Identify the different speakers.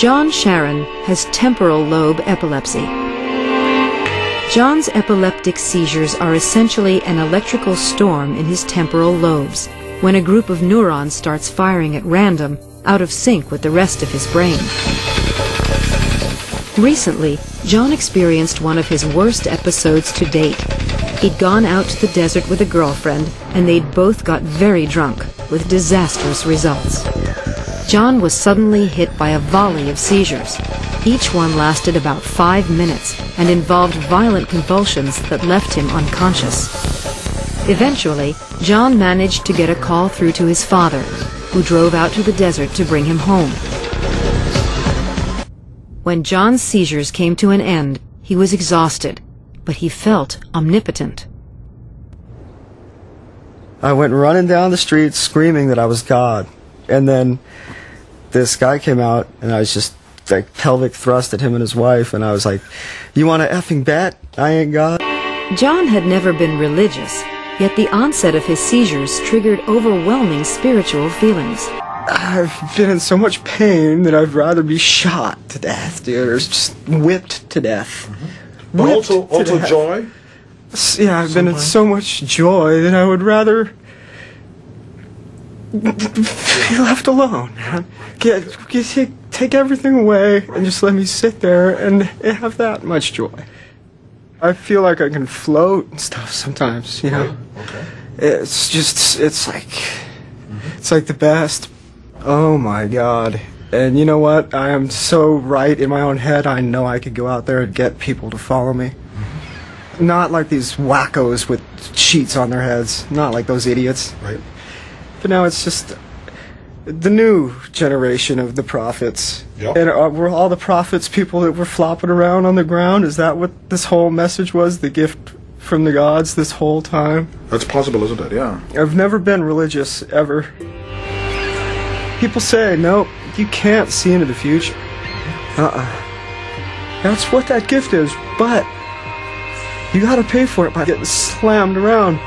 Speaker 1: John Sharon has temporal lobe epilepsy. John's epileptic seizures are essentially an electrical storm in his temporal lobes when a group of neurons starts firing at random out of sync with the rest of his brain. Recently, John experienced one of his worst episodes to date. He'd gone out to the desert with a girlfriend, and they'd both got very drunk, with disastrous results. John was suddenly hit by a volley of seizures. Each one lasted about five minutes and involved violent convulsions that left him unconscious. Eventually, John managed to get a call through to his father, who drove out to the desert to bring him home. When John's seizures came to an end, he was exhausted, but he felt omnipotent.
Speaker 2: I went running down the street screaming that I was God. And then this guy came out and I was just like pelvic thrust at him and his wife and I was like, You want to effing bet? I ain't God.
Speaker 1: John had never been religious, yet the onset of his seizures triggered overwhelming spiritual feelings.
Speaker 2: I've been in so much pain that I'd rather be shot to death, dude, or just whipped to death.
Speaker 3: But
Speaker 2: Whipped
Speaker 3: also,
Speaker 2: to
Speaker 3: also
Speaker 2: death.
Speaker 3: joy.
Speaker 2: Yeah, I've been in so much joy that I would rather be left alone. man. Get, take, take everything away and just let me sit there and have that much joy. I feel like I can float and stuff sometimes, you know.
Speaker 3: Okay.
Speaker 2: It's just, it's like, it's like the best. Oh my god. And you know what? I am so right in my own head. I know I could go out there and get people to follow me. Not like these wackos with sheets on their heads. Not like those idiots.
Speaker 3: Right.
Speaker 2: But now it's just the new generation of the prophets.
Speaker 3: Yep.
Speaker 2: And are, were all the prophets people that were flopping around on the ground? Is that what this whole message was? The gift from the gods this whole time?
Speaker 3: That's possible, isn't it? Yeah.
Speaker 2: I've never been religious ever. People say, no, you can't see into the future. Uh uh That's what that gift is, but you gotta pay for it by getting slammed around.